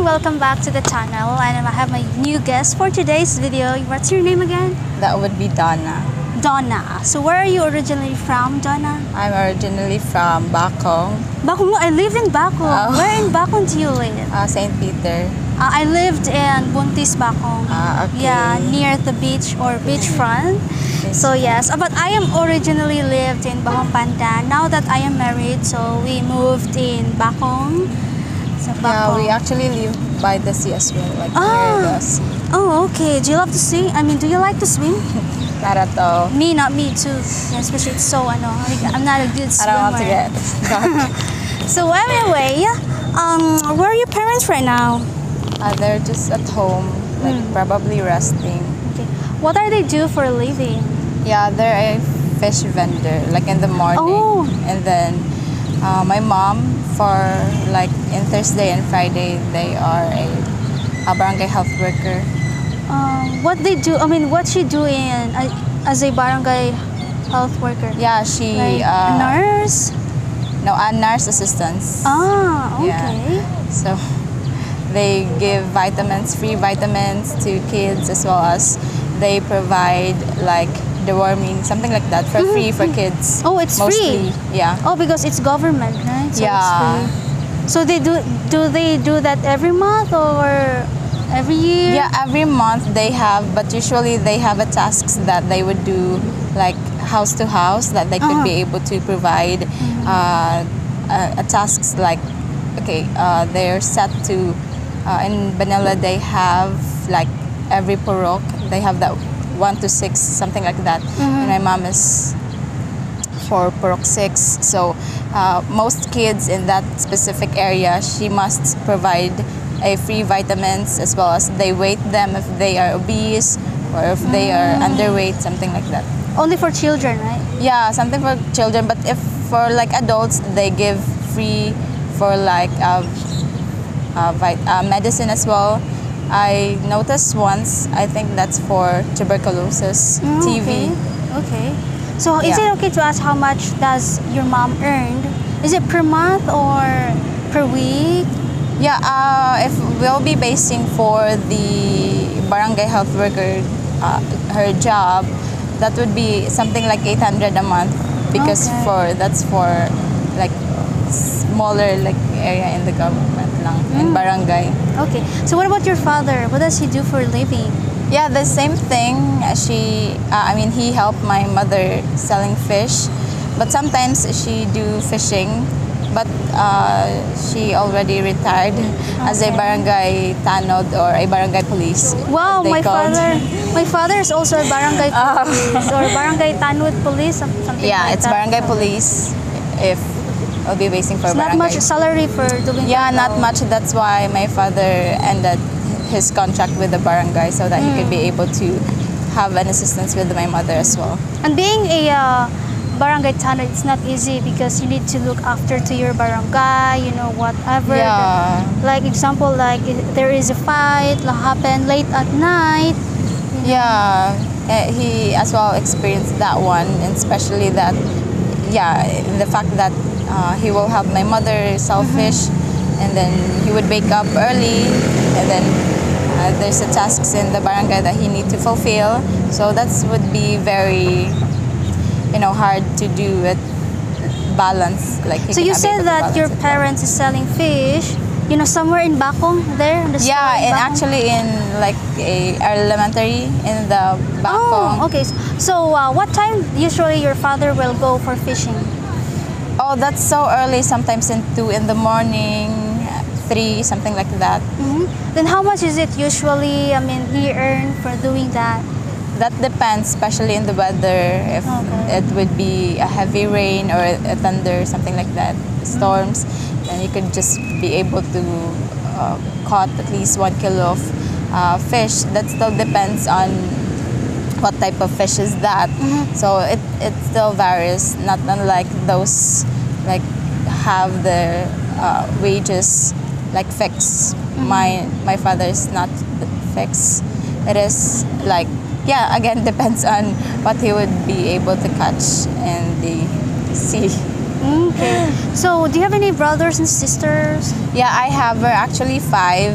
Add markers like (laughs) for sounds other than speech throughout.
everyone, welcome back to the channel and I have my new guest for today's video. What's your name again? That would be Donna. Donna. So where are you originally from, Donna? I'm originally from Bacong, Bacong. I live in Bacong. Oh. Where in Bacong do you live? uh, St. Peter. Uh, I lived in Buntis, Bacong. Ah, okay. Yeah, near the beach or beachfront. So yes, uh, but I am originally lived in Bacong Pandan. Now that I am married, so we moved in Bacong. Yeah, we actually live by the sea as well, like Ah. near the sea. Oh, okay. Do you love to swim? I mean, do you like to swim? (laughs) Not at all. Me, not me too. Yeah, especially it's so ano, like, (laughs) I'm not a good swimmer. I don't want to get dark. (laughs) So anyway, um, where are your parents right now? uh, they're just at home, like Hmm. probably resting. Okay. What are they do for a living? Yeah, they're a fish vendor, like in the morning. Oh. And then uh, my mom, for like in Thursday and Friday, they are a, a barangay health worker. Um, what they do? I mean, what she do in as a barangay health worker? Yeah, she Like uh, nurse? no, a nurse assistant. Ah, okay. Yeah. So (laughs) they give vitamins, free vitamins to kids as well as they provide like deworming, something like that for free for kids. Oh, it's mostly. free. Yeah. Oh, because it's government, right? So Yeah. It's free. So they do do they do that every month or every year? Yeah, every month they have, but usually they have a tasks that they would do like house to house that they could Uh-huh. be able to provide uh, a, a tasks like okay, uh, they're set to uh, in Manila they have like every purok they have that one to six something like that. And my mom is for Purok 6. So uh, most kids in that specific area, she must provide a free vitamins as well as they weight them if they are obese or if they are underweight, something like that. Only for children, right? Yeah, something for children. But if for like adults, they give free for like uh, uh, vit- uh, medicine as well. I noticed once. I think that's for tuberculosis. Mm, TB. Okay. okay. So is Yeah. it okay to ask how much does your mom earn? Is it per month or per week? Yeah, uh, if we'll be basing for the barangay health worker, uh, her job, that would be something like 800 a month because Okay. for that's for like smaller like area in the government lang in Mm. barangay. Okay. So what about your father? What does he do for a living? Yeah, the same thing. She, uh, I mean, he helped my mother selling fish, but sometimes she do fishing. But uh, she already retired as a barangay tanod or a barangay police. Wow, my called. father, my father is also a barangay (laughs) police or barangay tanod police, something Yeah, like it's that. barangay police. If I'll be basing for It's not much salary for doing. Yeah, not though. much. That's why my father ended his contract with the barangay so that he could Mm. be able to have an assistance with my mother as well. And being a uh, barangay tanod, it's not easy because you need to look after to your barangay. You know whatever. Yeah. Like example, like there is a fight that happen late at night. Yeah, eh, he as well experienced that one, and especially that, yeah, the fact that uh, he will help my mother sell fish, and then he would wake up early, and then uh, there's the tasks in the barangay that he need to fulfill. So that would be very, you know, hard to do it balance. Like So you cannot be able said that your parents is selling fish. You know, somewhere in Bacong, there. in The Yeah, in and Bacong? actually in like a elementary in the Bacong. Oh, okay. So, uh, what time usually your father will go for fishing? Oh, that's so early. Sometimes in two in the morning, three, something like that. hmm Then how much is it usually? I mean, he earn for doing that. That depends, especially in the weather. If Okay. it would be a heavy rain or a thunder, something like that, storms, then you could just be able to uh, caught at least one kilo of uh, fish. That still depends on what type of fish is that. So it, it still varies. Not unlike those like have the uh, wages like fixed. My my father is not fixed. It is like yeah again (laughs) depends on what he would be able to catch in the sea. Okay. (laughs) So, do you have any brothers and sisters? Yeah, I have uh, actually five.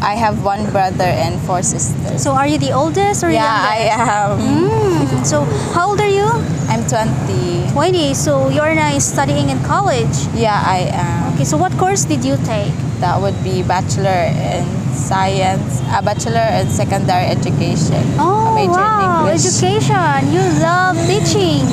I have one brother and four sisters. So, are you the oldest or yeah, I am. Mm. So, how old are you? I'm 20. 20. So, you're now studying in college. Yeah, I am. Okay. So, what course did you take? That would be bachelor in science, a bachelor in secondary education. Oh, major wow. in English. Education. You love teaching.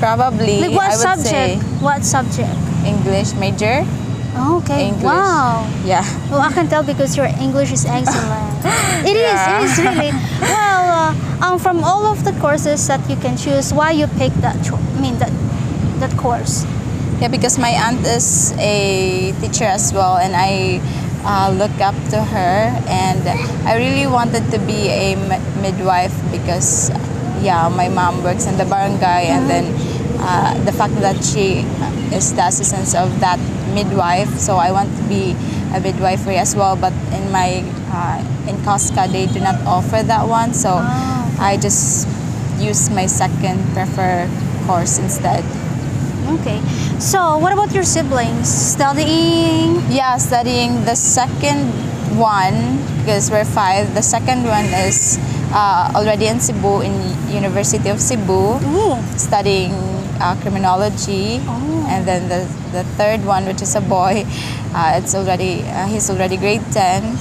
Probably, Like what I would subject? What subject? English major. Okay. English. Wow. Yeah. Well, I can tell because your English is excellent. (laughs) It is. Yeah. It is really. Well, uh, um, from all of the courses that you can choose, why you pick that? I mean that that course. Yeah, because my aunt is a teacher as well, and I uh, look up to her, and I really wanted to be a m- midwife because, yeah, my mom works in the barangay, and then uh, the fact that she is the assistant of that midwife, so I want to be a midwifery as well. But in my uh, in Costco, they do not offer that one, so Oh, I just use my second prefer course instead. Okay. So, what about your siblings? Studying? Yeah, studying the second one because we're five. The second one is uh, already in Cebu in University of Cebu Ooh. studying uh, criminology, Oh. and then the the third one, which is a boy, uh, it's already uh, he's already grade ten.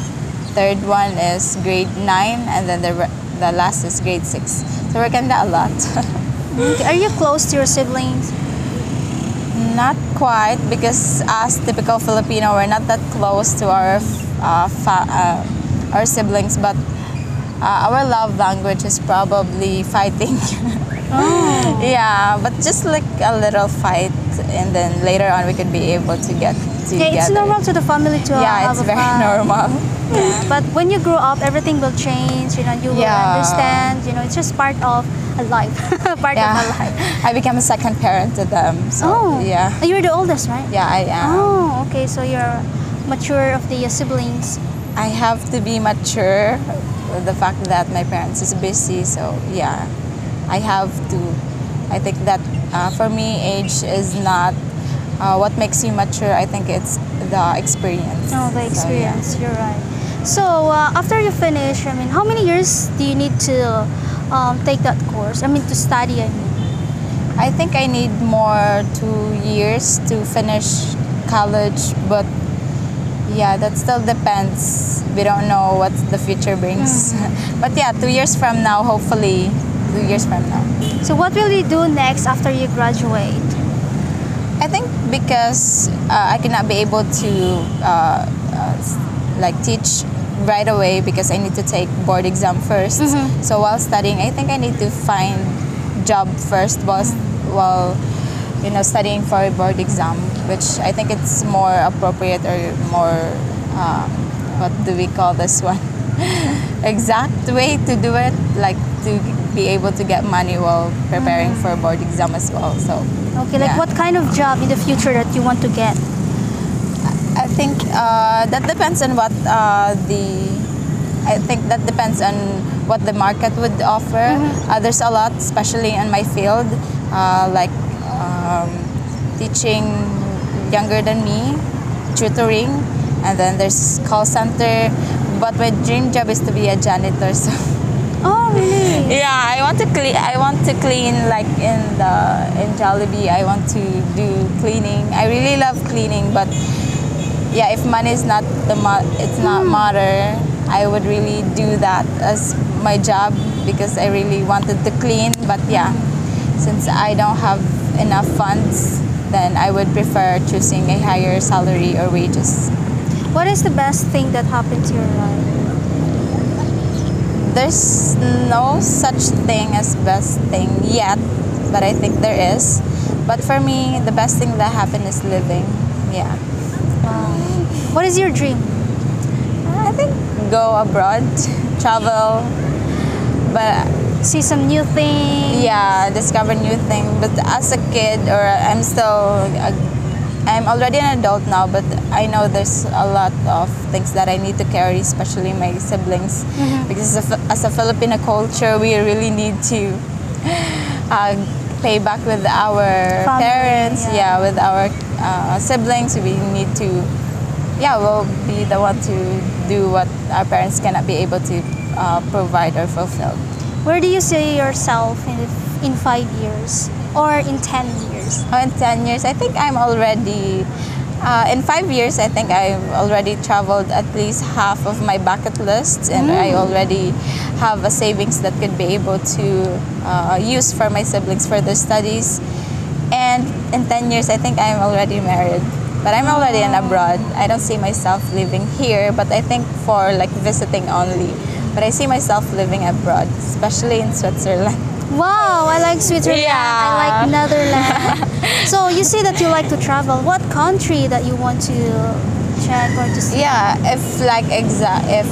Third one is grade nine, and then the the last is grade six. So we're kinda a lot. (laughs) Okay. Are you close to your siblings? Not quite because as typical Filipino, we're not that close to our uh, fa- uh, our siblings, but uh, our love language is probably fighting. (laughs) Oh. (laughs) yeah, but just like a little fight, and then later on we could be able to get together. Yeah, it's normal to the family to uh, Yeah, have it's a very (laughs) fight. normal. Yeah. But when you grow up, everything will change. You know, you will Yeah. understand. You know, it's just part of a life. (laughs) part Yeah, of a life. I became a second parent to them. So Oh. yeah, You're the oldest, right? yeah, I am. Oh, okay. So you're mature of the uh, siblings. I have to be mature the fact that my parents is busy. So yeah, I have to. I think that uh, for me, age is not uh, what makes you mature. I think it's the experience. Oh, the So, yeah. experience. You're right. So uh, after you finish, I mean, how many years do you need to um, take that course? I mean, to study. I mean. I think I need more two years to finish college, but yeah, that still depends. We don't know what the future brings. (laughs) but yeah, two years from now, hopefully, two years from now. So what will you do next after you graduate? I think because uh, I cannot be able to uh, uh, like teach right away because I need to take board exam 1st Mhm. So while studying, I think I need to find job first while s- while you know studying for a board exam, which I think it's more appropriate or more uh, what do we call this one? (laughs) exact way to do it, like to be able to get money while preparing for a board exam as well. So Okay, like Yeah. what kind of job in the future that you want to get? I think uh, that depends on what uh, the. I think that depends on what the market would offer. Uh, there's a lot, especially in my field, uh, like um, teaching younger than me, tutoring, and then there's call center. But my dream job is to be a janitor. (laughs) So Oh, really? yeah, I want to clean. I want to clean like in the in Jollibee. I want to do cleaning. I really love cleaning, but yeah, if money is not the mo- it's not hmm. matter. I would really do that as my job because I really wanted to clean. But yeah, since I don't have enough funds, then I would prefer choosing a higher salary or wages. What is the best thing that happened to your life? There's no such thing as best thing yet, but I think there is. But for me, the best thing that happened is living. Yeah. Um, what is your dream? I think go abroad, travel, but See some new things. yeah, discover new things. But as a kid, or I'm still, a, I'm already an adult now, but I know there's a lot of things that I need to carry, especially my siblings, because as a, as a Filipino culture, we really need to uh, pay back with our Family, parents. yeah. Yeah. with our uh, siblings. We need to, yeah, we'll be the one to do what our parents cannot be able to uh, provide or fulfill. Where do you see yourself in in five years or in ten years? Oh, in 10 years, I think I'm already, uh, in five years, I think I've already traveled at least half of my bucket list and I already have a savings that could be able to uh, use for my siblings for their studies. And in 10 years, I think I'm already married. But I'm already in abroad. I don't see myself living here, but I think for like visiting only. But I see myself living abroad, especially in Switzerland. (laughs) Wow, I like Switzerland. Yeah. I like Netherlands. (laughs) so you say that you like to travel. What country that you want to check or to see? Yeah, if like exa- if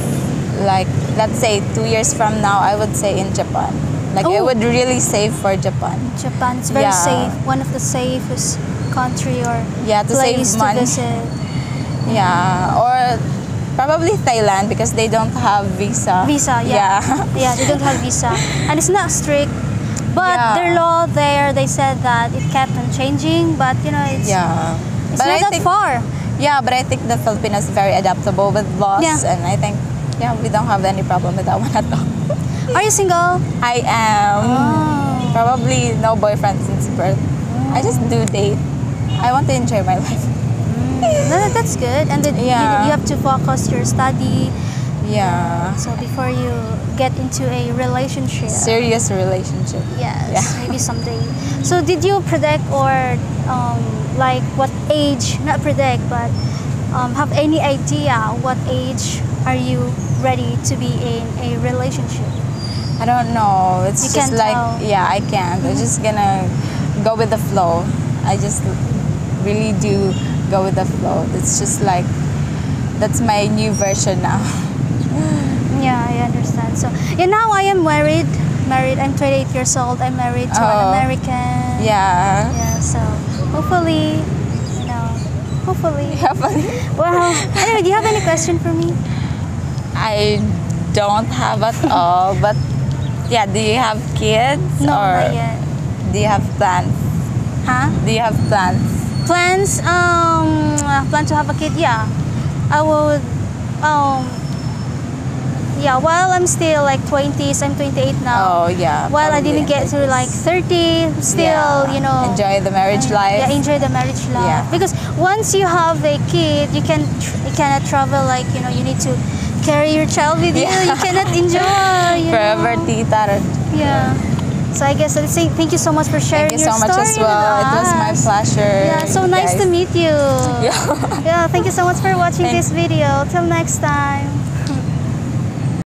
like let's say two years from now, I would say in Japan. Like I Oh. would really save for Japan. Japan is very Yeah. safe. One of the safest country or Yeah, to save place to money. visit. Yeah, or probably Thailand because they don't have visa. Visa, yeah. yeah, they don't have visa, and it's not strict. But Yeah. their law there, they said that it kept on changing. But you know, it's Yeah. it's but not I that think far. yeah, but I think the Filipinos is very adaptable with laws, Yeah. and I think yeah we don't have any problem with that one at all. (laughs) Are you single? I am Oh. probably no boyfriend since birth. I just do date. I want to enjoy my (laughs) life. Mm, no, that's good. And then you- you, have to focus your study. Yeah. So before you get into a relationship. Serious relationship. Yes, Yeah. maybe someday. So did you predict or um, like what age? Not predict, but um, have any idea what age are you ready to be in a relationship? I don't know. It's You just like tell. yeah, I can't. I'm just gonna go with the flow. I just really do go with the flow. It's just like that's my new version now. (laughs) (gasps) Yeah, I understand. So yeah, now I am married. Married. I'm 28 years old. I'm married to an Oh. American. Yeah. Yeah. So hopefully, you know, hopefully. (laughs) Hopefully. Well, anyway, do you have any question for me? I don't have at (laughs) all, but yeah. Do you have kids No, or not yet. do you have plans? Huh? Do you have plans? Plans? Um, uh, plan to have a kid? Yeah. I would. Um. Yeah. While I'm still like 20s, I'm 28 now. Oh yeah. While I didn't get to like 30, still, Yeah. you know. enjoy the marriage life. Yeah, enjoy the marriage life. Yeah. Because once you have a kid, you can you cannot travel like you know you need to carry your child with you. Yeah. You cannot enjoy. (laughs) You Forever know? tita. Yeah. So I guess I'd say thank you so much for sharing Thank you so much as well. It was my pleasure. Yeah, so nice guys. to meet you. (laughs) Yeah. Yeah, thank you so much for watching this video. Till next time.